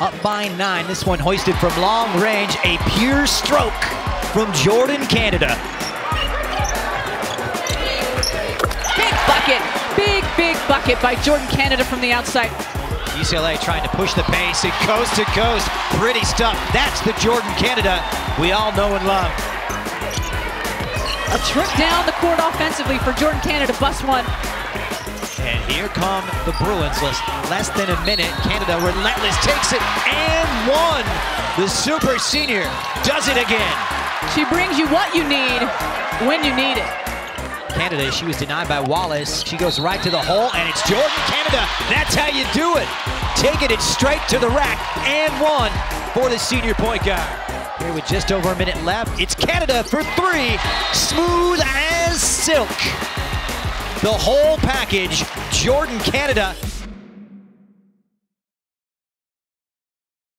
up by nine. This one hoisted from long range. A pure stroke from Jordin Canada. Big bucket. Big, big bucket by Jordin Canada from the outside. UCLA trying to push the pace and coast to coast. Pretty stuff. That's the Jordin Canada we all know and love. A trip down the court offensively for Jordin Canada, bust one. And here come the Bruins. Less, less than a minute. Canada relentless takes it and one. The super senior does it again. She brings you what you need when you need it. Canada, she was denied by Wallace. She goes right to the hole, and it's Jordin Canada. That's how you do it. Taking it straight to the rack and one for the senior point guard. Here with just over a minute left, it's Canada for three. Smooth as silk. The whole package, Jordin Canada